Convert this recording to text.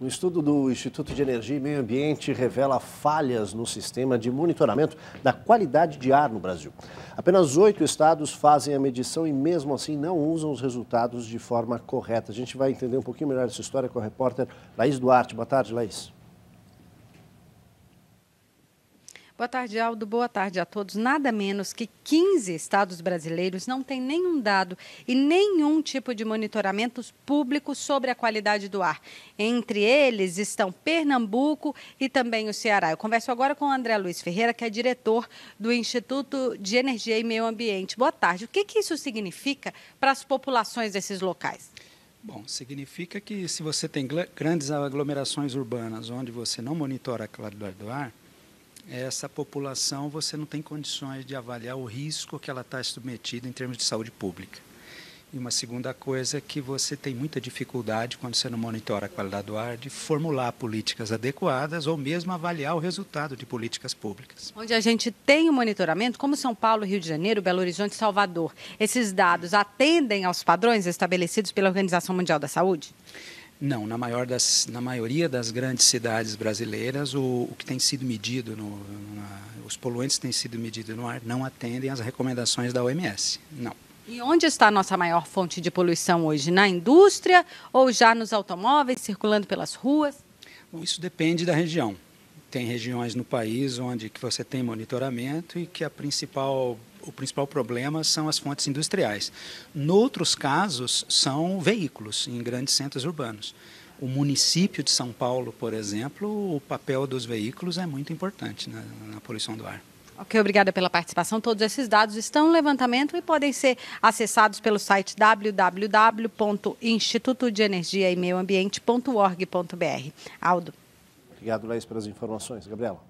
Um estudo do Instituto de Energia e Meio Ambiente revela falhas no sistema de monitoramento da qualidade de ar no Brasil. Apenas oito estados fazem a medição e, mesmo assim, não usam os resultados de forma correta. A gente vai entender um pouquinho melhor essa história com a repórter Laís Duarte. Boa tarde, Laís. Boa tarde, Aldo. Boa tarde a todos. Nada menos que 15 estados brasileiros não têm nenhum dado e nenhum tipo de monitoramento público sobre a qualidade do ar. Entre eles estão Pernambuco e também o Ceará. Eu converso agora com o André Luiz Ferreira, que é diretor do Instituto de Energia e Meio Ambiente. Boa tarde. O que, que isso significa para as populações desses locais? Bom, significa que se você tem grandes aglomerações urbanas onde você não monitora a qualidade do ar, essa população você não tem condições de avaliar o risco que ela está submetida em termos de saúde pública. E uma segunda coisa é que você tem muita dificuldade, quando você não monitora a qualidade do ar, de formular políticas adequadas ou mesmo avaliar o resultado de políticas públicas. Onde a gente tem o um monitoramento, como São Paulo, Rio de Janeiro, Belo Horizonte Salvador, esses dados atendem aos padrões estabelecidos pela Organização Mundial da Saúde? Não, na, maior das, na maioria das grandes cidades brasileiras, o, o que tem sido medido, no, na, os poluentes que têm sido medidos no ar não atendem às recomendações da OMS. Não. E onde está a nossa maior fonte de poluição hoje? Na indústria ou já nos automóveis, circulando pelas ruas? Bom, isso depende da região. Tem regiões no país onde que você tem monitoramento e que a principal o principal problema são as fontes industriais. Noutros casos, são veículos em grandes centros urbanos. O município de São Paulo, por exemplo, o papel dos veículos é muito importante na, na poluição do ar. Ok, obrigada pela participação. Todos esses dados estão no levantamento e podem ser acessados pelo site www.institutodeenergiaemeioambiente.org.br. Aldo. Obrigado, Laís, pelas informações. Gabriela.